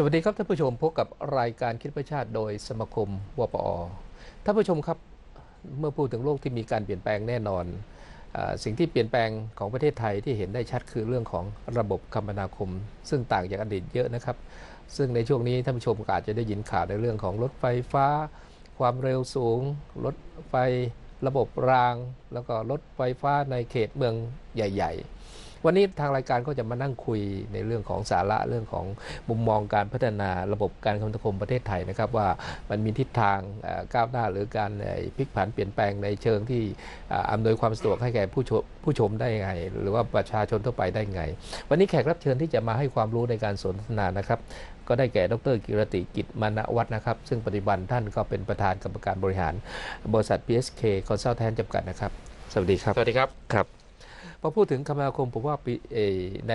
สวัสดีครับท่านผู้ชมพบกับรายการคิดประชาติโดยสมาคมวปอท่านผู้ชมครับเมื่อพูดถึงโลกที่มีการเปลี่ยนแปลงแน่นอนอสิ่งที่เปลี่ยนแปลงของประเทศไทยที่เห็นได้ชัดคือเรื่องของระบบคมนาคม ซึ่งต่างจากอดีตเยอะนะครับ ซึ่งในช่วงนี้ท่านผู้ชมอาจจะได้ยินข่าวในเรื่องของรถไฟฟ้า ความเร็วสูง รถไฟระบบราง แล้วก็รถไฟฟ้าในเขตเมืองใหญ่ ๆ วันนี้ทางรายการก็จะมานั่งคุยในเรื่องของสาระเรื่องของมุมมองการพัฒนาระบบการคมนาคมประเทศไทยนะครับว่ามันมีทิศทางเอ่อก้าวหน้าหรือการเอ่อพลิกผันเปลี่ยนแปลงในเชิงที่เอ่ออำนวยความสะดวกให้แก่ผู้ชมผู้ชมได้ยังไง หรือว่าประชาชนทั่วไปได้ยังไง วันนี้แขกรับเชิญที่จะมาให้ความรู้ในการสนทนานะครับก็ได้แก่ดรกิรติกิจมานวัฒน์นะครับ ซึ่งปัจจุบันท่านก็เป็นประธานกรรมการบริหาร บริษัท PSK Consultant จำกัดนะครับ สวัสดีครับ สวัสดีครับครับ พอพูดถึงคมนาคมผมว่าปีเอ่อใน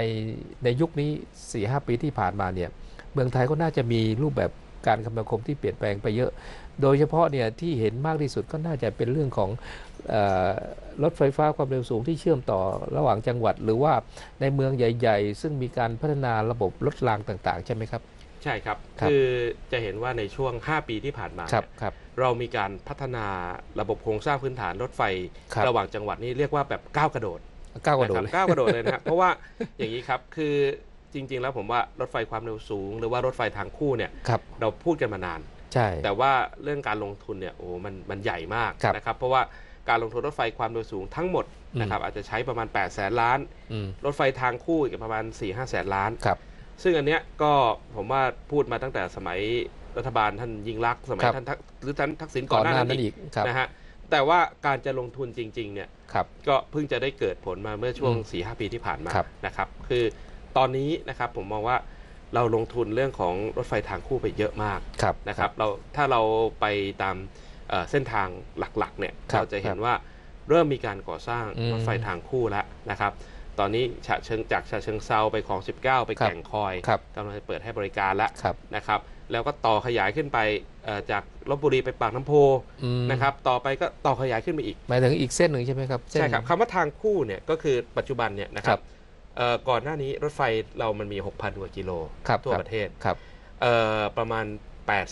ในยุคนี้4ีหปีที่ผ่านมาเนี่ยเมืองไทยก็น่าจะมีรูปแบบการคมนาคมที่เปลี่ยนแปลงไปเยอะ โดยเฉพาะเนี่ยที่เห็นมากที่สุดก็น่าจะเป็นเรื่องของเออรถไฟฟ้าความเร็วสูงที่เชื่อมต่อระหว่างจังหวัด หรือว่าในเมืองใหญ่ ๆ ซึ่งมีการพัฒนาระบบรถรางต่าง ๆ ใช่ไหมครับ ใช่ครับครับคือจะเห็นว่าในช่วง 5 ปีที่ผ่านมาครับเนี่ยครับเรามีการพัฒนาระบบโครงสร้างพื้นฐานรถไฟครับระหว่างจังหวัดนี่เรียกว่าแบบก้าวกระโดด ก้าวกระโดดนคเลบยก้าวกระโดดเลยนะครับเพราะว่าอย่างนี้ครับคือจริง ๆ แล้วผมว่ารถไฟความเร็วสูง หรือว่ารถไฟทางคู่เนี่ยครับเราพูดกันมานานใช่แต่ว่าเรื่องการลงทุนเนี่ยโอ้มันมันใหญ่มากครับนะครับเพราะว่าการลงทุนรถไฟความเร็วสูงทั้งหมดนะครับอาจจะใช้ประมาณ8 0 0แสนล้านอืมรถไฟทางคู่อีกประมาณ4ี่ห้าแสนล้านครับซึ่งอันเนี้ยก็ผมว่าพูดมาตั้งแต่สมัยรัฐบาลท่านยิ่งรักษณ์สมัยครับท่านทักหรือท่านทักษิณก่ก่ออนนหหน้าน้านั้นั้นนอีอีกกครับนะฮะ แต่ว่าการจะลงทุนจริงๆเนี่ยครับก็เพิ่งจะได้เกิดผลมาเมื่อช่วงอืม4ีหปีที่ผ่านมาครับนะครับ คือตอนนี้นะครับผมมองว่าเราลงทุนเรื่องของรถไฟทางคู่ไปเยอะมากครับนะครับเราถ้าเราไปตามเอ่อเส้นทางหลักๆเนี่ยครับเราจะเห็ครันบว่าเริ่มมีการก่อสร้างอืมรถไฟทางคู่แล้วนะครับ ตอนนี้ฉะเชิงจากฉะเชิงเซาไปของ 19 ไปครับแก่งคอยครับกำลังจะเปิดให้บริการแล้วครับนะครับ แล้วก็ต่อขยายขึ้นไปเอ่อจากลบบุรีไปปากน้ำโพอืมนะครับ ต่อไปก็ต่อขยายขึ้นไปอีก หมายถึงอีกเส้นหนึ่งใช่ไหมครับเส้นใช่ครับคำว่าทางคู่เนี่ยก็คือปัจจุบันเนี่ยนะคครัรับบเอ่อก่อนหน้านี้รถไฟเรามันมี 6,000กว่ากิโลครับทั่วครับประเทศครับเอ่อประมาณ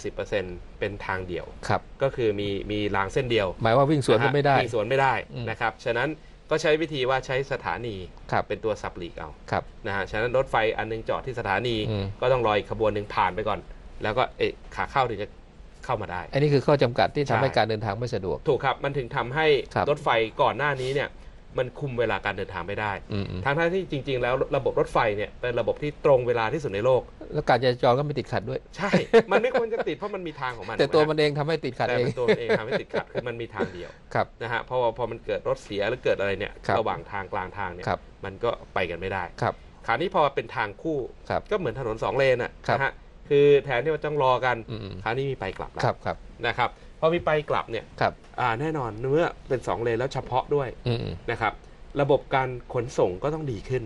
80%เป็นทางเดี่ยวครับก็คือมีมีรางเส้นเดียว หมายว่าวิ่งสวนก็ะฮะไม่ได้วิ่งสวนไม่ได้อืมนะครับฉะนั้นก็ใช้วิธีว่าใช้สถานีครับเป็นตัวสับหลีกเอาครับนะฮะฉะนั้นรถไฟอันหนึงจอดที่สถานีอืมก็ต้องรออีกขบวนหนึ่งผ่านไปก่อน แล้วก็เอะขาเข้าถึงจะเข้ามาได้ อันนี้คือข้อจำกัดที่ทำใช่ให้การเดินทางไม่สะดวก ถูกครับ มันถึงทำให้ครับรถไฟก่อนหน้านี้เนี่ย มันคุมเวลาการเดินทางไม่ได้อืมอืมทั้งๆที่จริง ๆ แล้วระบบรถไฟเนี่ยเป็นระบบที่ตรงเวลาที่สุดในโลก แล้วการจราจรก็ไม่ติดขัดด้วย ใช่ มันไม่ควรจะติดเพราะมันมีทางของมัน แต่ตัวถูกไหมันเองทำให้ติดขัดแต่เองเป็นตัวมันเองทำให้ติดขัดคือมันมีทางเดียวครับนะฮะเพราะว่าพอมันเกิดรถเสียหรือเกิดอะไรเนี่ยครับระหว่างทางกลางทางเนี่ยครับมันก็ไปกันไม่ได้ครับคราวนี้พอเป็นทางคู่ครับก็เหมือนถนนสองเลนอะครับนะฮะ คือแทนที่ว่าต้องรอกันอืมอืมคราวนี้มีไปกลับแล้วครับครับนะครับพอมีไปกลับเนี่ยครับอ่าแน่นอนเมื่อเป็นสองเลนแล้วเฉพาะด้วยอืมอืมนะครับระบบการขนส่งก็ต้องดีขึ้น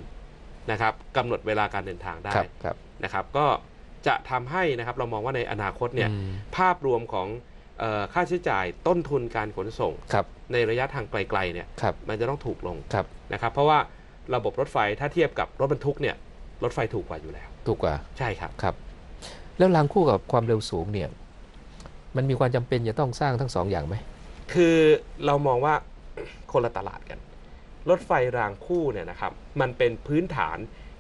นะครับกำหนดเวลาการเดินทางได้ครับครับนะครับก็จะทำให้นะครับเรามองว่าในอนาคตเนี่ยอืมภาพรวมของเออค่าใช้จ่ายต้นทุนการขนส่งครับในระยะทางไกลๆเนี่ยครับมันจะต้องถูกลงครับนะครับเพราะว่าระบบรถไฟถ้าเทียบกับรถบรรทุกเนี่ยรถไฟถูกกว่าอยู่แล้ว ถูกกว่าใช่ครับครับ แล้วรางคู่กับความเร็วสูงเนี่ย มันมีความจำเป็นจะต้องสร้างทั้งสองอย่างไหม คือเรามองว่าคนละตลาดกัน รถไฟรางคู่เนี่ยนะครับ มันเป็นพื้นฐาน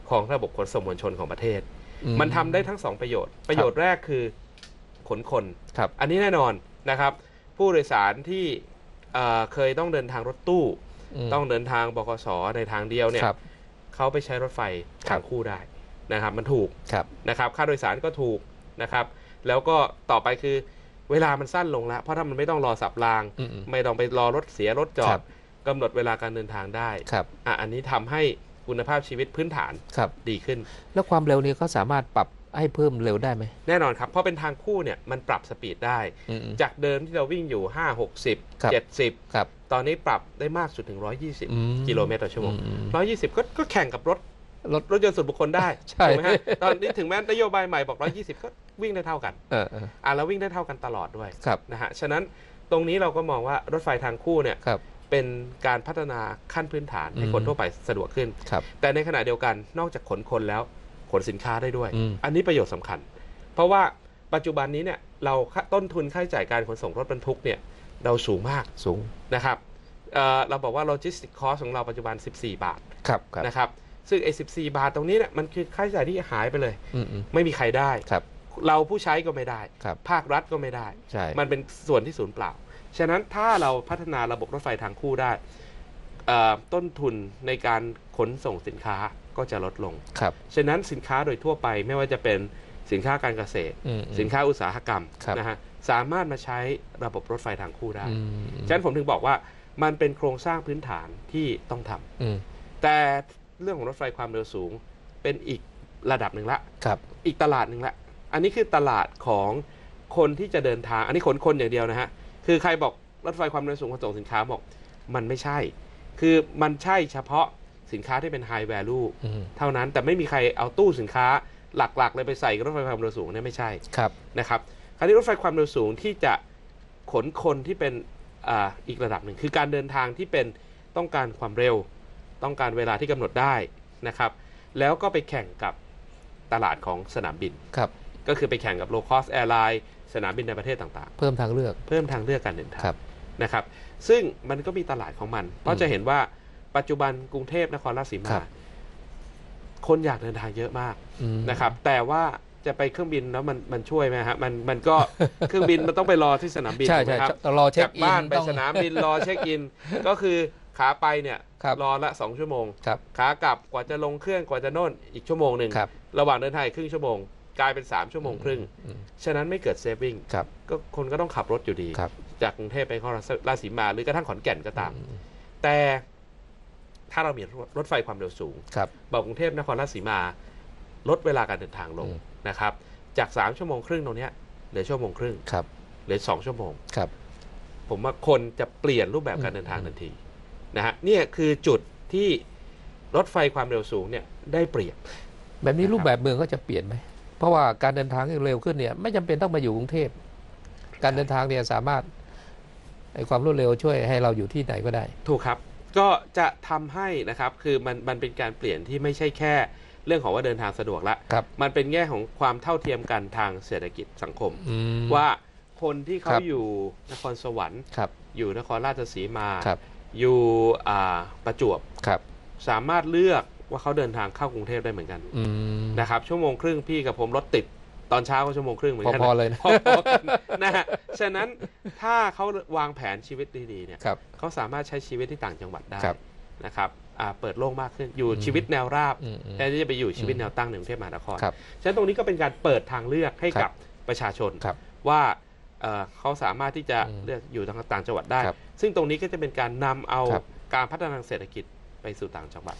ของระบบขนส่งมวลชนของประเทศอืมันทำได้ทั้งสองประโยชน์ ประโยชน์แรกคือขนคนครับอันนี้แน่นอนนะครับ ผู้โดยสารที่เอ่อเคยต้องเดินทางรถตู้มต้องเดินทางบกสในทางเดียวเนี่ยครับเขาไปใช้รถไฟครัทาบงคู่ได้ นะครับมันถูกครับนะครับค่าโดยสารก็ถูกนะครับแล้วก็ต่อไปคือเวลามันสั้นลงแล้ว เพราะถ้ามันไม่ต้องรอสับรางอืมอืมไม่ต้องไปรอรถเสียรถจอครัดบกำหนดเวลาการเดินทางได้ครับอะอันนี้ทำให้คุณภาพชีวิตพื้นฐานครับดีขึ้น แล้วความเร็วนี้เขาสามารถปรับให้เพิ่มเร็วได้ไหมแน่นอนครับ เพราะเป็นทางคู่เนี่ยมันปรับสปีดได้อืมอืมจากเดิมที่เราวิ่งอยู่ 5 60ครับ70ครับตอนนี้ปรับได้มากสุดถึงอืม120 กิโลเมตรต่อชั่วโมงอืม120 ก็ก็แข่งกับรถ รถรถยนต์ส่วนบุคคลได้ใช่ถูกไหมฮะตอนนี้ถึงแม้นโยบายใหม่บอก 120 ก็วิ่งได้เท่ากันเออเอออะแล้ววิ่งได้เท่ากันตลอดด้วยครับนะฮะฉะนั้นตรงนี้เราก็มองว่ารถไฟทางคู่เนี่ยครับเป็นการพัฒนาขั้นพื้นฐานให้อืมคนทั่วไปสะดวกขึ้นครับแต่ในขณะเดียวกันนอกจากขนคนแล้วขนสินค้าได้ด้วยอืมอันนี้ประโยชน์สำคัญ เพราะว่าปัจจุบันนี้เนี่ยเราค่าต้นทุนค่าใช้จ่ายการขนส่งรถบรรทุกเนี่ยเราสูงมากสูงนะครับเอ่อเราบอกว่าโลจิสติกคอสของเราปัจจุบัน 14 บาทครับครับนะครับ ซึ่งไอ้14บาทตรงนี้เนี่ยมันคือค่าใช้จ่ายที่หายไปเลยอืมอืมไม่มีใครได้ครับ เราผู้ใช้ก็ไม่ได้ครับภาครัฐก็ไม่ได้ใช่มันเป็นส่วนที่ศูนย์เปล่า ฉะนั้นถ้าเราพัฒนาระบบรถไฟทางคู่ได้เอ่อต้นทุนในการขนส่งสินค้าก็จะลดลงครับฉะนั้นสินค้าโดยทั่วไปไม่ว่าจะเป็นสินค้าการเกษตรอืมอืมสินค้าอุตสาหกรรมครับนะฮะสามารถมาใช้ระบบรถไฟทางคู่ได้อืมฉะนั้นผมถึงบอกว่ามันเป็นโครงสร้างพื้นฐานที่ต้องทำอืมแต่ เรื่องของรถไฟความเร็วสูง เป็นอีกระดับหนึ่งละครับ อีกตลาดหนึ่งละ อันนี้คือตลาดของคนที่จะเดินทาง อันนี้ขนคนอย่างเดียวนะฮะ คือใครบอกรถไฟความเร็วสูงขนส่งสินค้าบอก มันไม่ใช่ คือมันใช่เฉพาะสินค้าที่เป็น high value อืมเท่านั้นแต่ไม่มีใครเอาตู้สินค้าหลักๆ เลยไปใส่กับรถไฟความเร็วสูงเนี่ยไม่ใช่ครับนะครับคราวนี้รถไฟความเร็วสูงที่จะขนคนที่เป็นอ่าอีกระดับหนึ่งคือการเดินทางที่เป็นต้องการความเร็ว ต้องการเวลาที่กำหนดได้นะครับ แล้วก็ไปแข่งกับตลาดของสนามบินครับก็คือไปแข่งกับ low cost airline สนามบินในประเทศต่างเพิ่มทางเลือกๆเพิ่มทางเลือกการเดินทางครับนะครับ ซึ่งมันก็มีตลาดของมัน เพราะอืมจะเห็นว่าปัจจุบันกรุงเทพนครราชสีมาครับคนอยากเดินทางเยอะมากอืมนะครับ แต่ว่าจะไปเครื่องบินแล้วมันมันช่วยไหมฮะมันมันก็เครื่องบินมันต้องไปรอที่สนามบินใช่ถูกไหมครับใช่ต้องรอเช็คจากอินบ้านไปต้องสนามบินรอเช็คอิน ก็คือ ขาไปเนี่ยครับรอละสองชั่วโมง ครับ ขากลับกว่าจะลงเครื่องกว่าจะโน่นอีกชั่วโมงหนึ่งครับระหว่างเดินทางอีกครึ่งชั่วโมง กลายเป็น 3 ชั่วโมงครึ่ง อืมฉะนั้นไม่เกิด saving ครับ ก็คนก็ต้องขับรถอยู่ดี ครับ จากกรุงเทพไปนครราชสีมาหรือกระทั่งขอนแก่นก็ตามอืมแต่ถ้าเรามีรถไฟความเร็วสูง ครับ บอกกรุงเทพนครราชสีมา ลดเวลาการเดินทางลงอืม นะครับ จาก 3 ชั่วโมงครึ่งตรงเนี้ยเหลือชั่วโมงครึ่งครับ เหลือ 2 ชั่วโมง ครับ ผมว่าคนจะเปลี่ยนรูปแบบการเดินทางทันที นะฮะเนี่ยคือจุดที่รถไฟความเร็วสูงเนี่ยได้เปรียบ แบบนี้นะครับรูปแบบเมืองก็จะเปลี่ยนไหม เพราะว่าการเดินทางที่เร็วขึ้นเนี่ยไม่จำเป็นต้องมาอยู่กรุงเทพ การเดินทางเนี่ยสามารถไอความรวดเร็วช่วยให้เราอยู่ที่ไหนก็ได้ ถูกครับ ก็จะทำให้นะครับคือมันมันเป็นการเปลี่ยนที่ไม่ใช่แค่เรื่องของว่าเดินทางสะดวกละครับมันเป็นแง่ของความเท่าเทียมกันทางเศรษฐกิจสังคมอืมว่าคนที่เขาครับอยู่นครสวรรค์ครับอยู่นครราชสีมาครับ อยู่อ่าประจวบครับ สามารถเลือกว่าเขาเดินทางเข้ากรุงเทพได้เหมือนกันอืมนะครับ ชั่วโมงครึ่งพี่กับผมรถติดตอนเช้าก็ชั่วโมงครึ่งเหมือนกันพอๆเลยนะพอๆกันนะฮะฉะนั้นถ้าเขาวางแผนชีวิตดีๆเนี่ยครับเขาสามารถใช้ชีวิตที่ต่างจังหวัดได้ครับนะครับอ่าเปิดโล่งมากขึ้นอยู่อืมชีวิตแนวราบอืมอืมแทนที่จะไปอยู่ชีวิตอืมแนวตั้งในกรุงเทพมหานครครับฉะนั้นตรงนี้ก็เป็นการเปิดทางเลือกให้ครักับบประชาชนครับว่าเอ่อเขาสามารถที่จะอืมเลือกอยู่ทางต่างจังหวัดได้ครับ ซึ่งตรงนี้ก็จะเป็นการนำเอาครับการพัฒนาทางเศรษฐกิจไปสู่ต่างจังหวัด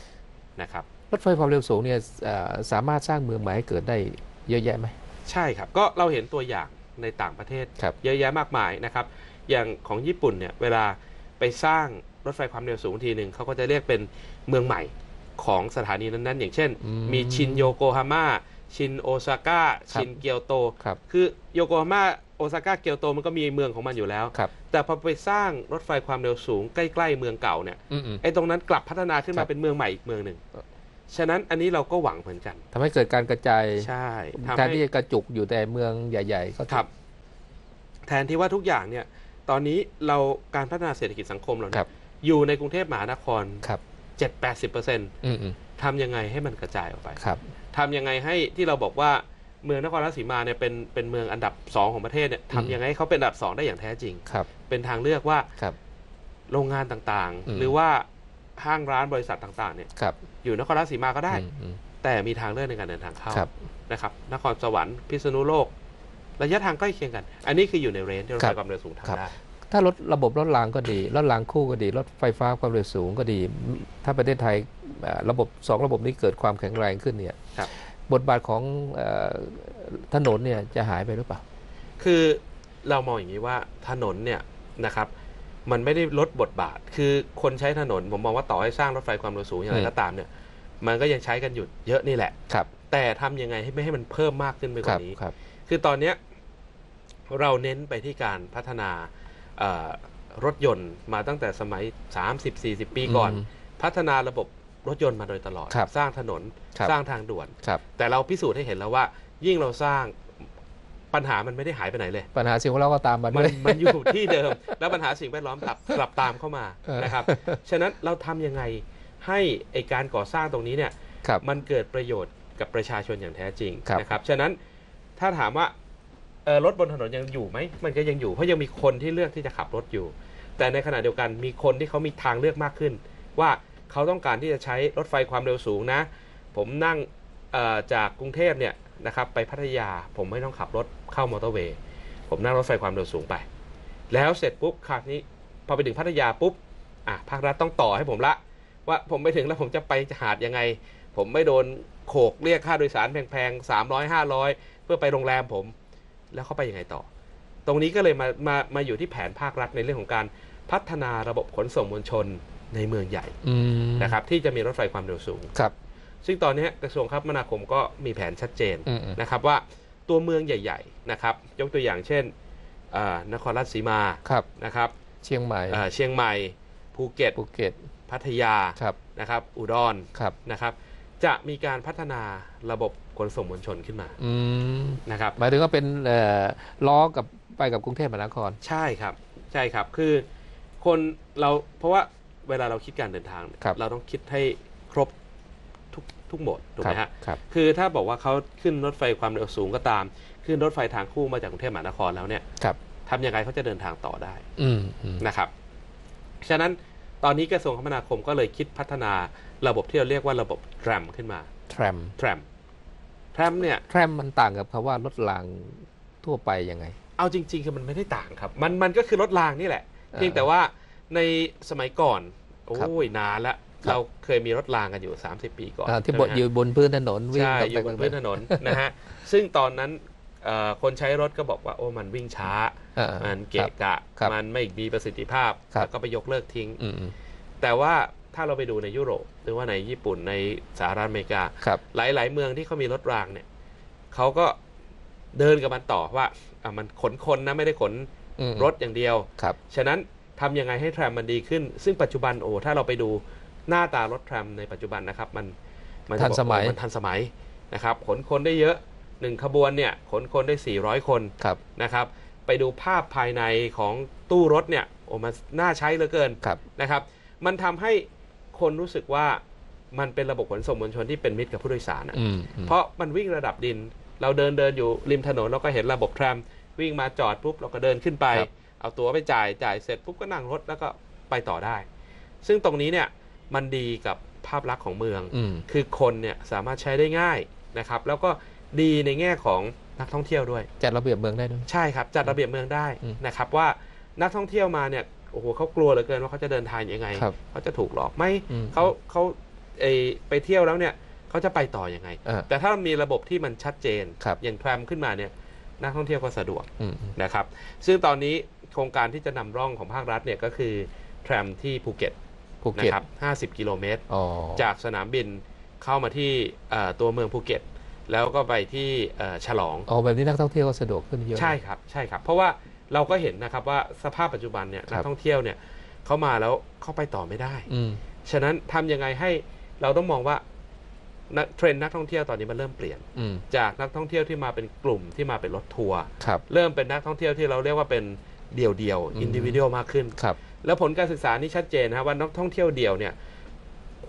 นะครับรถไฟความเร็วสูงเนี่ยเอ่อสามารถสร้างเมืองใหม่ให้เกิดได้เยอะแยะไหมใช่ครับ ก็เราเห็นตัวอย่างในต่างประเทศครับเยอะแยะมากมายนะครับ อย่างของญี่ปุ่นเนี่ยเวลาไปสร้างรถไฟความเร็วสูงทีหนึ่งเขาก็จะเรียกเป็นเมืองใหม่ของสถานีนั้นๆ อย่างเช่นอืมมีชินโยโกฮาม่า ชินโอซาก้าครับชินเกียวโตครับคือโยโกฮาม่าโอซาก้าเกียวโตมันก็มีเมืองของมันอยู่แล้วครับแต่พอไปสร้างรถไฟความเร็วสูงใกล้ๆเมืองเก่าเนี่ยอืมอืมไอ้ตรงนั้นกลับพัฒนาขึ้นครัมาบเป็นเมืองใหม่อีกเมืองหนึ่งเออฉะนั้นอันนี้เราก็หวังเหมือนกันทำให้เกิดการกระจายใช่ทำแทนให้ที่จะกระจุกอยู่แต่เมืองใหญ่ ๆ ก็ครับ แทนที่ว่าทุกอย่างเนี่ย ตอนนี้เราการพัฒนาเศรษฐกิจสังคมเราคเนี่รัยบอยู่ในกรุงเทพมหานครครับ7 80เปอร์เซ็นต์อืมอืมทำยังไงให้มันกระจายออกไปครับ ทำยังไงให้ที่เราบอกว่าเมืองนครราชสีมาเนี่ยเป็นเป็นเมืองอันดับ2ของประเทศเนี่ยอืมทำยังไงให้เขาเป็นอันดับ2ได้อย่างแท้จริง ครับ เป็นทางเลือกว่าครับ โรงงานต่างอืม ๆ หรือว่าห้างร้านบริษัทต่างๆเนี่ยครับอยู่นครราชสีมาก็ได้ อืมอืมแต่มีทางเลือกในการเดินทางเข้าครับ นะครับนครสวรรค์พิษณุโลก ระยะทางใกล้เคียงกัน อันนี้คืออยู่ในเรนจ์ที่รถครัไฟบความเร็วสูงครับทำได้ ถ้ารถระบบรถรางก็ดี รถรางคู่ก็ดี รถไฟฟ้าความเร็วสูงก็ดี ถ้าประเทศไทยเอ่อระบบสองระบบนี้เกิดความแข็งแรงขึ้นเนี่ยครับบทบาทของเอ่อถนนเนี่ยจะหายไปหรือเปล่า คือเรามองอย่างนี้ว่าถนนเนี่ยนะครับมันไม่ได้ลดบทบาท คือคนใช้ถนนผมมองว่าต่อให้สร้างรถไฟความเร็วสูงอย่างไรอืมก็ตามเนี่ย มันก็ยังใช้กันอยู่เยอะนี่แหละครับ แต่ทำยังไงให้ไม่ให้มันเพิ่มมากขึ้นไปกครัว่าบนี้ครับ คือตอนเนี้ยเราเน้นไปที่การพัฒนาเอ่อ รถยนต์มาตั้งแต่สมัย 30-40 ปีก่อนอืมพัฒนาระบบรถยนต์มาโดยตลอดครับสร้างถนนครับสร้างทางด่วนครับแต่เราพิสูจน์ให้เห็นแล้วว่า ยิ่งเราสร้างปัญหามันไม่ได้หายไปไหนเลย ปัญหาสิ่งแวดล้อมก็ตามมามัด้นวยมันอยู่ที่เดิม แล้วปัญหาสิ่งแวดล้อมกลับกลับตามเข้ามาเออนะครับ ฉะนั้นเราทำยังไงให้ไอการก่อสร้างตรงนี้เนี่ยครับมันเกิดประโยชน์กับประชาชนอย่างแท้จริงครับนะครับ ฉะนั้นถ้าถามว่าเอ่อ รถบนถนนยังอยู่ไหมมันก็ยังอยู่เพราะยังมีคนที่เลือกที่จะขับรถอยู่ แต่ในขณะเดียวกันมีคนที่เขามีทางเลือกมากขึ้น ว่าเขาต้องการที่จะใช้รถไฟความเร็วสูงนะ ผมนั่งจากกรุงเทพเนี่ยนะครับไปพัทยาผมไม่ต้องขับรถเข้ามอเตอร์เวย์ผมนั่งรถไฟความเร็วสูงไป แล้วเสร็จปุ๊บคราวนี้พอไปถึงพัทยาปุ๊บอะภาครัฐต้องต่อให้ผมละ ว่าผมไปถึงแล้วผมจะไปหาดยังไง ผมไม่โดนโขกเรียกค่าโดยสารแพงๆสามร้อยห้าร้อยเพื่อไปโรงแรมผม แล้วเขาไปยังไงต่อ ตรงนี้ก็เลยมามามาอยู่ที่แผนภาครัฐในเรื่องของการพัฒนาระบบขนส่งมวลชนในเมืองใหญ่อืมนะครับที่จะมีรถไฟความเร็วสูงครับ ซึ่งตอนนี้กระทรวงคมนาคมก็มีแผนชัดเจนอืมอืมนะครับว่าตัวเมืองใหญ่ ๆ นะครับ ยกตัวอย่างเช่นอ่านครราชสีมาครับนะครับ เชียงใหม่อ่าเชียงใหม่ภูเก็ตภูเก็ต พัทยาครับนะครับ อุดรครับนะครับ จะมีการพัฒนาระบบ ขนส่งมวลชนขึ้นมาอืมนะครับหมายถึงว่าเป็นเอ่อล้อกับไปกับกรุงเทพมหานคร ใช่ครับ ใช่ครับคือคนเราเพราะว่าเวลาเราคิดการเดินทางเนี่ยครับเราต้องคิดให้ครบทุกทุกโหมดถูกครัไหมฮะครับคือถ้าบอกว่าเขาขึ้นรถไฟความเร็วสูงก็ตาม ขึ้นรถไฟทางคู่มาจากกรุงเทพมหานครแล้วเนี่ยครับทำยังไงเขาจะเดินทางต่อได้อืมอืมนะครับ ฉะนั้นตอนนี้กระทรวงคมนาคมก็เลยคิดพัฒนาระบบที่เราเรียกว่าระบบแทรมขึ้นมาแทรมแทรม แทรมเนี่ย แทรมมันต่างกับคำว่ารถรางทั่วไปยังไง เอาจริง ๆ คือมันไม่ได้ต่างครับ มันมันก็คือรถรางนี่แหละอ่าเพียงแต่ว่าในสมัยก่อน โอ้ครับยนานละครับเราเคยมีรถรางกันอยู่ 30 ปีก่อนอ่าที่ใช่บไหมนฮะอยู่บนพื้นถนนวิ่งใช่ต่อยู่บนๆพื้นถนนนะฮะซึ่งตอนนั้นเอ่อคนใช้รถก็บอกว่าโอ้มันวิ่งช้าอ่ามันเกะครับกะครับมันไม่มีประสิทธิภาพครับแล้วก็ไปยกเลิกทิ้งอืมอืมแต่ว่า ถ้าเราไปดูในยุโรปหรือว่าในญี่ปุ่นในสหรัฐอเมริกาครับหลาย ๆ เมืองที่เขามีรถรางเนี่ยเขาก็เดินกับมันต่อว่าอะมันขนคนนะไม่ได้ขนอืมรถอย่างเดียวครับฉะนั้นทำยังไงให้แทรมมันดีขึ้น ซึ่งปัจจุบันโอ้ถ้าเราไปดูหน้าตารถแทรมในปัจจุบันนะครับ มันมันจะทันบอกสมัยโอ้มันทันสมัยนะครับขนคนได้เยอะหนึ่งขบวนเนี่ยขนคนได้ 400 คนครับนะครับ ไปดูภาพภายในของตู้รถเนี่ยโอ้มันน่าใช้เหลือเกินครับนะครับ มันทำให้ คนรู้สึกว่ามันเป็นระบบขนส่งมวลชนที่เป็นมิตรกับผู้โดยสารอะอืมอืมเพราะมันวิ่งระดับดิน เราเดินเดินอยู่ริมถนนเราก็เห็นระบบแทรมวิ่งมาจอดปุ๊บเราก็เดินขึ้นไปครับเอาตั๋วไปจ่ายจ่ายเสร็จปุ๊บก็นั่งรถแล้วก็ไปต่อได้ ซึ่งตรงนี้เนี่ยมันดีกับภาพลักษณ์ของเมืองอืมคือคนเนี่ยสามารถใช้ได้ง่ายนะครับ แล้วก็ดีในแง่ของนักท่องเที่ยวด้วย จัดระเบียบเมืองได้ด้วยใช่ครับ จัดระเบียบเมืองได้อืมนะครับว่านักท่องเที่ยวมาเนี่ย โอ้โหเขากลัวเหลือเกินว่าเขาจะเดินทางยังไงครับเขาจะถูกหลอกไหมอืมเขาเขาเออไปเที่ยวแล้วเนี่ยเขาจะไปต่อยังไงอ่าแต่ถ้ามีระบบที่มันชัดเจนครับอย่างแทรมขึ้นมาเนี่ยนักท่องเที่ยวก็สะดวกอืมอืมนะครับ ซึ่งตอนนี้โครงการที่จะนำร่องของภาครัฐเนี่ยก็คือแทรมที่ภูเก็ตภูนะเก็ตครับ 50 กิโลเมตรอ๋อจากสนามบินเข้ามาที่เอ่อตัวเมืองภูเก็ต แล้วก็ไปที่เอ่อฉลอง อ๋อ แบบนี้นักท่องเที่ยวก็สะดวกขึ้นเยอะ ใช่ครับ ใช่ครับ เพราะว่า เราก็เห็นนะครับว่าสภาพปัจจุบันเนี่ยครับนักท่องเที่ยวเนี่ยเขามาแล้วเขาไปต่อไม่ได้อืมฉะนั้นทำยังไงให้เราต้องมองว่านักเทรนด์นักท่องเที่ยวตอนนี้มันเริ่มเปลี่ยนอืมจากนักท่องเที่ยวที่มาเป็นกลุ่มที่มาเป็นรถทัวร์ครับเริ่มเป็นนักท่องเที่ยวที่เราเรียกว่าเป็นเดี่ยวเดี่ยวอืม individual มากขึ้นครับแล้วผลการศึกษานี่ชัดเจนนะครับว่านักท่องเที่ยวเดี่ยวเนี่ย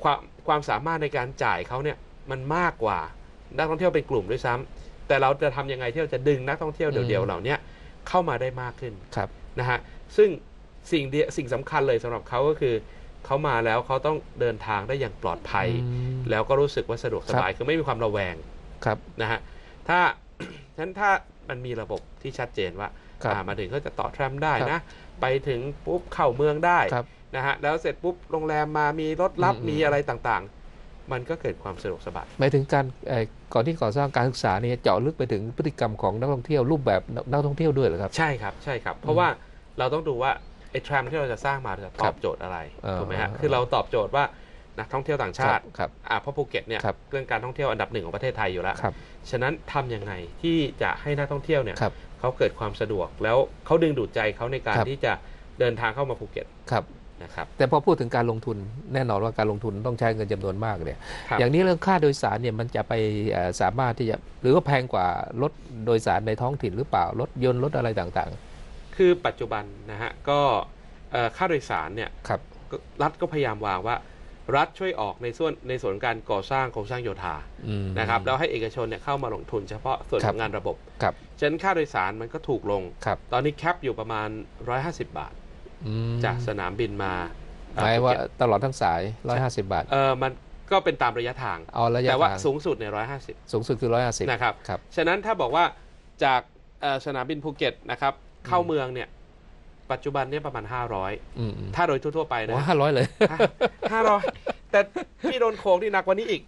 ความความสามารถในการจ่ายเขาเนี่ยมันมากกว่านักท่องเที่ยวเป็นกลุ่มด้วยซ้ำแต่เราจะทำยังไงที่เราจะดึงนักท่องเที่ยวเดี่ยวๆเหล่าเนี้ย เข้ามาได้มากขึ้นครับนะฮะซึ่งสิ่งเดียสิ่งสำคัญเลยสำหรับเขาก็คือเขามาแล้วเขาต้องเดินทางได้อย่างปลอดภัยอืมแล้วก็รู้สึกว่าสะดวกสบายคือไม่มีความระแวงครับนะฮะถ้าฉะนั้นถ้ามันมีระบบที่ชัดเจนว่าครับอ่ามาถึงก็จะต่อแทรมได้ครันะบไปถึงปุ๊บเข้าเมืองได้ครับนะฮะแล้วเสร็จปุ๊บโรงแรมมามีรถรับอืมมีอะไรต่างๆ มันก็เกิดความสะดวกสบายหมายถึงการเอ่อก่อนที่ก่อสร้างการศึกษาเนี่ยเจาะลึกไปถึงพฤติกรรมของนักท่องเที่ยวรูปแบบนักท่องเที่ยวด้วยเหรอครับ ใช่ครับใช่ครับ เพราะว่าเราต้องดูว่าไอ้แทรมที่เราจะสร้างมาจะตครัอบบโจทย์อะไรอ่าถูกไหมฮะคือเราตอบโจทย์ว่านักท่องเที่ยวต่างชาติครับอ่าเพราะภูเก็ตเนี่ยครับเรื่องการท่องเที่ยวอันดับหนึ่งของประเทศไทยอยู่แล้วครับฉะนั้นทำยังไงที่จะให้นักท่องเที่ยวเนี่ยครับเขาเกิดความสะดวกแล้วเขาดึงดูดใจเขาในการครับที่จะเดินทางเข้ามาภูเก็ตครับ นะครับแต่พอพูดถึงการลงทุนแน่นอนว่าการลงทุนต้องใช้เงินจำนวนมากเนี่ยครับอย่างนี้เรื่องค่าโดยสารเนี่ยมันจะไปเอ่อสามารถที่จะหรือว่าแพงกว่ารถโดยสารในท้องถิ่นหรือเปล่ารถยนต์รถอะไรต่างคือปัจจุบันนะฮะก็เอ่อค่าโดยสารเนี่ยๆครับก็รัฐก็พยายามวางว่ารัฐช่วยออกในส่วนในส่วนการก่อสร้างโครงสร้างโยธาอืมนะครับแล้วให้เอกชนเนี่ยเข้ามาลงทุนเฉพาะส่วนคขรับองงานระบบครับฉะนั้นค่าโดยสารมันก็ถูกลงครับตอนนี้แคปอยู่ประมาณ 150 บาทอืม จากสนามบินมาหมายว่าภูเก็ตตลอดทั้งสาย 150 บาท เออมันก็เป็นตามระยะทางเอาระยะแต่ว่าทางสูงสุดเนี่ย150สูงสุดคือ150นะครับครับ ฉะนั้นถ้าบอกว่าจากเอ่อสนามบินภูเก็ตนะครับ เข้าเมืองเนี่ยปัจจุบันเนี่ยประมาณ500อืมอืมถ้าโดยทั่ว ๆ ไปนะโอ้ห้าร้อยเลยห้าร้อยแต่พี่โดนโค้งที่หนักกว่านี้อีก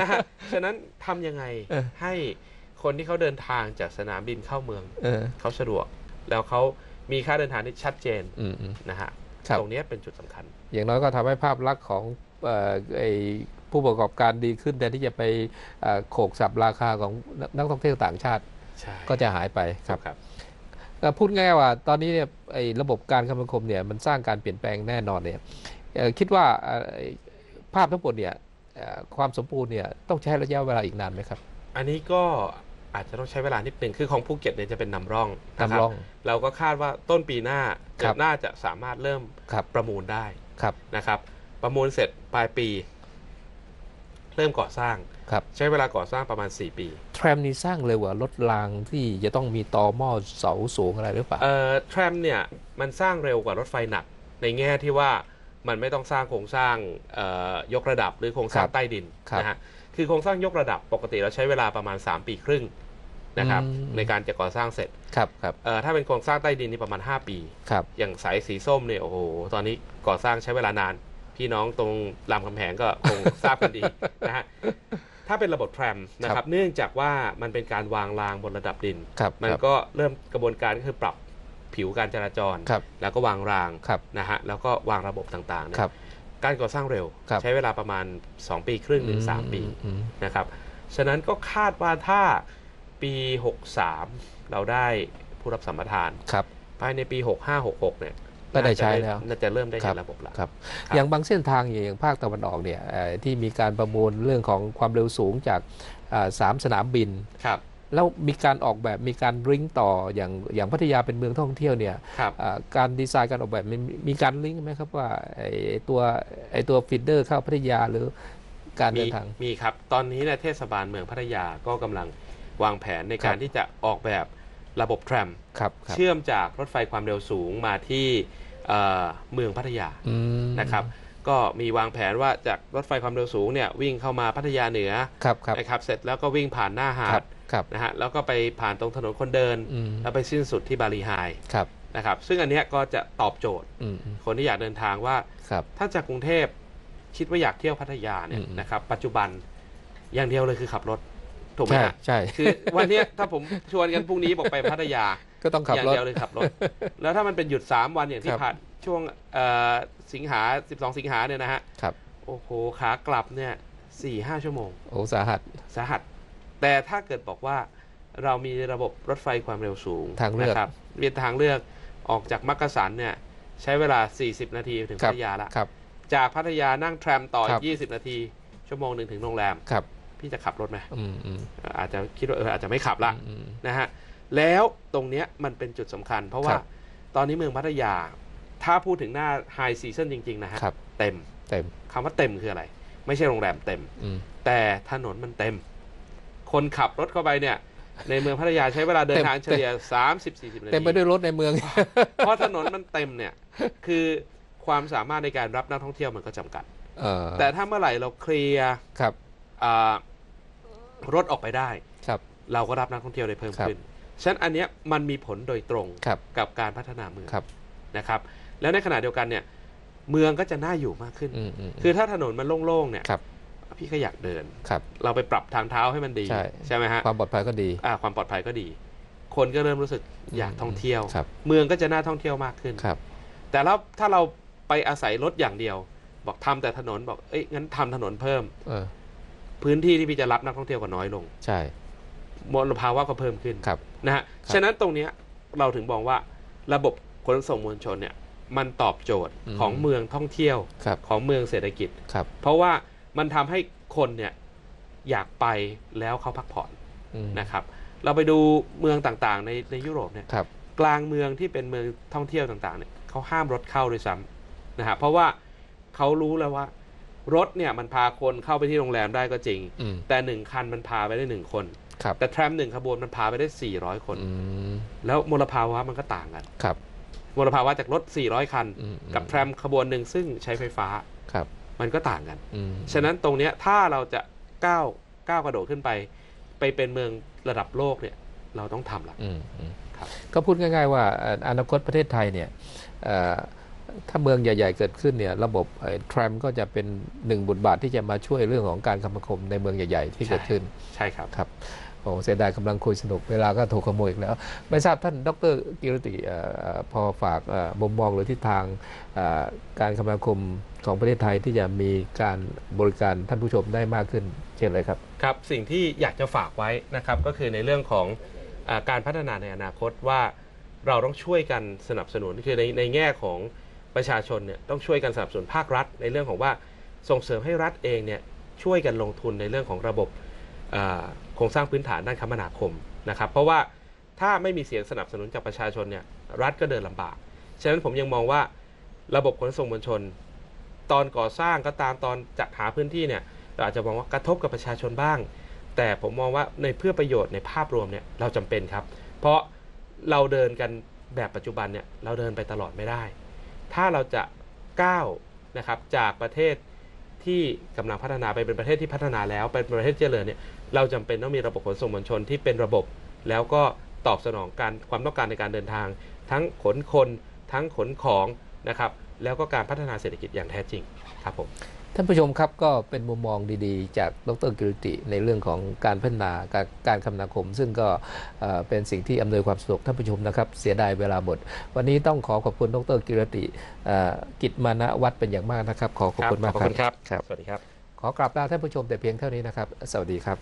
นะฮะฉะนั้นทำยังไงเออให้คนที่เขาเดินทางจากสนามบินเข้าเมืองเออเขาสะดวกแล้วเขา มีค่าเดินทางที่ชัดเจนอืมอืมนะฮะครับตรงเนี้ยเป็นจุดสำคัญ อย่างน้อยก็ทำให้ภาพลักษณ์ของเอ่อไอ้ผู้ประกอบการดีขึ้นแทนที่จะไปเอ่อโขกสับราคาของนักท่องเที่ยวต่างชาติใช่ก็จะหายไปครับครับเอ่อพูดง่ายๆว่าตอนนี้เนี่ยไอ้ระบบการคมนาคมเนี่ยมันสร้างการเปลี่ยนแปลงแน่นอนเนี่ยเอ่อคิดว่าเอ่อไอ้ภาพทั้งหมดเนี่ยเอ่อความสมบูรณ์เนี่ยต้องใช้ระยะเวลาอีกนานไหมครับ อันนี้ก็ อาจจะต้องใช้เวลานิดหนึ่งคือของภูเก็ตเนี่ยจะเป็นนำร่องะคบนำร่องเราก็คาดว่าต้นปีหน้าครัจะบน่าจะสามารถเริ่มครับประมูลได้ครับนะครับ ประมูลเสร็จปลายปี เริ่มก่อสร้างครับใช้เวลาก่อสร้างประมาณ 4 ปีแทรมนี้สร้างเร็วกว่ารถรางที่จะต้องมีตอหม้อเสาสูงอะไรหรือเปล่าเอ่อแทรมเนี่ยมันสร้างเร็วกว่ารถไฟหนัก ในแง่ที่ว่ามันไม่ต้องสร้างโครงสร้างเอ่อยกระดับหรือโครงสร้างครับใต้ดินครับนะฮะคือโครงสร้างยกระดับปกติเราใช้เวลาประมาณ 3 ปีครึ่ง นะครับอืมในการจะก่อสร้างเสร็จครับครับเอ่อถ้าเป็นโครงสร้างใต้ดินนี่ประมาณ 5 ปีครับอย่างสายสีส้มเนี่ยโอ้โหตอนนี้ก่อสร้างใช้เวลานาน พี่น้องตรงรามคำแหงก็คงทราบกันดีนะฮะถ้าเป็นระบบแทรมนะคครัรับบเนื่องจากว่ามันเป็นการวางรางบนระดับดินครับมันครับก็เริ่มกระบวนการก็คือปรับผิวการจราจรครับแล้วก็วางรางครับนะฮะแล้วก็วางระบบต่างๆเนี่ยครับการก่อสร้างเร็วครับใช้เวลาประมาณ 2 ปีครึ่งถึง3ปีอืมนะครับ ฉะนั้นก็คาดว่าถ้า ปี 63 เราได้ผู้รับสัมปทาน ครับ ภายในปี 6566 เนี่ยก็ได้ใช้แล้วน่าจะเริ่มได้ครัเห็บนระบบแล้วครับครับ อย่างบางเส้นทางอย่างภาคตะวันออกเนี่ยเอ่อที่มีการประมูลเรื่องของความเร็วสูงจากอ่าสามสนามบินครับแล้วมีการออกแบบมีการริงก์ต่ออย่างอย่างพัทยาเป็นเมืองท่องเที่ยวเนี่ยครับอ่าการดีไซน์การออกแบบมันมีมีการลิงก์ไหมครับว่าไอ้ตัวไอ้ตัวฟีดเดอร์เข้าพัทยาหรือการมีเดินทางมีครับ ตอนนี้เนี่ยเทศบาลเมืองพัทยาก็กำลัง วางแผนในการครับที่จะออกแบบระบบแทรมครับครับเชื่อมจากรถไฟความเร็วสูงมาที่เอ่อเมืองพัทยาอืมนะครับ ก็มีวางแผนว่าจากรถไฟความเร็วสูงเนี่ยวิ่งเข้ามาพัทยาเหนือครับครับนะครับเสร็จแล้วก็วิ่งผ่านหน้าหาครัดบครับนะฮะแล้วก็ไปผ่านตรงถนนคนเดินอืมแล้วไปสิ้นสุดที่บาลีไฮครับนะครับซึ่งอันเนี้ยก็จะตอบโจทย์อืมอืมคนที่อยากเดินทางว่าครับถ้าจากกรุงเทพคิดว่าอยากเที่ยวพัทยาเนี่ยอืมนะครับปัจจุบันอย่างเดียวเลยคือขับรถ ถูกไหมใช่ฮะใช่ คือวันเนี้ยถ้าผมชวนกันพรุ่งนี้บอกไปพัทยาก็ต้องขับอย่างรถ เดียวเลยขับรถ แล้วถ้ามันเป็นหยุด 3 วันอย่างที่ครับ ผ่านช่วงเอ่อสิงหา 12 สิงหาเนี่ยนะฮะ ครับโอ้โห ขากลับเนี่ยสี่ห้าชั่วโมง โอ้สาหัส สาหัส แต่ถ้าเกิดบอกว่าเรามีระบบรถไฟความเร็วสูงทางเลือก นะครับมีทางเลือกออกจากมักกะสันเนี่ยใช้เวลา 40 นาทีถึงครัพับทยาละ ครับ จากพัทยานั่งแทรมต่อ ครับอีก20 นาที ชั่วโมงหนึ่งถึงโรงแรม ครับ พี่จะขับรถไหมอืมอืมเอ่ออาจจะคิดว่าเอออาจจะไม่ขับละอืมนะฮะแล้วตรงเนี้ยมันเป็นจุดสำคัญ เพราะว่าครับตอนนี้เมืองพัทยา ถ้าพูดถึงหน้าไฮซีซันจริง ๆ นะฮะครับเต็มเต็มคำว่าเต็มคืออะไร ไม่ใช่โรงแรมเต็มอืมแต่ถนนมันเต็ม คนขับรถเข้าไปเนี่ย ในเมืองพัทยาใช้เวลาเดินเต็มทางเฉลี่ย30-40นาทีเต็มไปด้วยรถในเมือง เพราะถนนมันเต็มเนี่ย คือความสามารถในการรับนักท่องเที่ยวมันก็จำกัดเอ่อแต่ถ้าเมื่อไหร่เราเคลียร์ค รับอ่ารถออกไปได้ครับ เราก็รับนักท่องเที่ยวได้เพิ่มครับขึ้นฉะนั้นอันเนี้ยมันมีผลโดยตรงครับกับการพัฒนาเมืองครับนะครับ แล้วในขณะเดียวกันเนี่ย เมืองก็จะน่าอยู่มากขึ้นอืมอืมคือถ้าถนนมันโล่งๆเนี่ยครับพี่ก็อยากเดินครับเราไปปรับทางเท้าให้มันดี ใช่ไหมฮะความปลอดภัยก็ดีอ่าความปลอดภัยก็ดี คนก็เริ่มรู้สึกอยากท่องเที่ยวครับเมืองก็จะน่าท่องเที่ยวมากขึ้นครับแต่แล้วถ้าเราไปอาศัยรถอย่างเดียว บอกทำแต่ถนนบอกเอ้ยงั้นทำถนนเพิ่มเออ พื้นที่ที่พี่จะรับนักท่องเที่ยวก็น้อยลงใช่มลภาวะก็เพิ่มขึ้นครับนะฮะครับฉะนั้นตรงเนี้ยเราถึงบอกว่าระบบขนส่งมวลชนเนี่ยมันตอบโจทย์อืมของเมืองท่องเที่ยวครับของเมืองเศรษฐกิจครับเพราะว่ามันทำให้คนเนี่ยอยากไปแล้วเขาพักผ่อนอืมนะครับ เราไปดูเมืองต่างๆ ในในยุโรปเนี่ยครับกลางเมืองที่เป็นเมืองท่องเที่ยวต่างๆเนี่ยเขาห้ามรถเข้าด้วยซ้ำนะฮะเพราะว่าเขารู้แล้วว่า รถเนี่ยมันพาคนเข้าไปที่โรงแรมได้ก็จริงอืมแต่หนึ่งคันมันพาไปได้หนึ่งคนครับแต่แทรมหนึ่งขบวนมันพาไปได้ 400 คนอืมแล้วมลภาวะมันก็ต่างกันครับมลภาวะจากรถ 400 คันอืมกับแทรมขบวนหนึ่งซึ่งใช้ไฟฟ้าครับมันก็ต่างกันอืมฉะนั้นตรงเนี้ยถ้าเราจะก้าวก้าวกระโดดขึ้นไป ไปเป็นเมืองระดับโลกเนี่ยเราต้องทำละอืมอืมครับก็พูดง่าย ๆ ว่าเอ่ออนาคตประเทศไทยเนี่ยเอ่อ ถ้าเมืองใหญ่ ๆ เกิดขึ้นเนี่ยระบบทรัมก็จะเป็นหนึ่งบทบาทที่จะมาช่วยเรื่องของการคมนาคมในเมืองใหญ่ ๆ ที่เกิดขึ้นใช่ครับครับโอ้เสียดายกำลังคุยสนุกเวลาก็ถูกขโมยอีกแล้ว ไม่ทราบท่านดรกิรติเอ่อเอ่อพอฝากเอ่อมุมมองหรือทิศทางเอ่อการคมนาคมของประเทศไทยที่จะมีการบริการท่านผู้ชมได้มากขึ้น เช่นเลยครับครับสิ่งที่อยากจะฝากไว้นะครับก็คือในเรื่องของอาการพัฒนาในอนาคตว่าเราต้องช่วยกันสนับสนุนคือในในแง่ของ ประชาชนเนี่ยต้องช่วยกันสนับสนุนภาครัฐ ในเรื่องของว่าส่งเสริมให้รัฐเองเนี่ยช่วยกันลงทุนในเรื่องของระบบโครงสร้างพื้นฐานด้านคมนาคมนะครับ เพราะว่าถ้าไม่มีเสียงสนับสนุนจากประชาชนเนี่ยรัฐก็เดินลำบาก ฉะนั้นผมยังมองว่าระบบขนส่งมวลชน ตอนก่อสร้างก็ตามตอนจัดหาพื้นที่เนี่ยเราอาจจะมองว่ากระทบกับประชาชนบ้าง แต่ผมมองว่าในเพื่อประโยชน์ในภาพรวมเนี่ยเราจำเป็นครับ เพราะเราเดินกันแบบปัจจุบันเนี่ยเราเดินไปตลอดไม่ได้ ถ้าเราจะก้าวนะครับจากประเทศที่กำลังพัฒนาไปเป็นประเทศที่พัฒนาแล้วเป็นประเทศเจริญเนี่ยเราจำเป็นต้องมีระบบขนส่งมวลชนที่เป็นระบบ แล้วก็ตอบสนองการความต้องการในการเดินทาง ทั้งขนคน ทั้งขนของนะครับแล้วก็การพัฒนาเศรษฐกิจอย่างแท้จริงครับผม ท่านผู้ชมครับก็เป็นมุมมองดีๆ จากดรกิรติในเรื่องของการพัฒนาการการคมนาคม ซึ่งก็เอ่อเป็นสิ่งที่อำนวยความสะดวกท่านผู้ชมนะครับเสียดายเวลาหมด วันนี้ต้องขอขอบคุณดรกิรติเอ่อกิจมานะวัดเป็นอย่างมากนะครับ ขอขอบคุณมากขอบคุณครับครับ สวัสดีครับ ขอกราบลาท่านผู้ชมแต่เพียงเท่านี้นะครับ สวัสดีครับ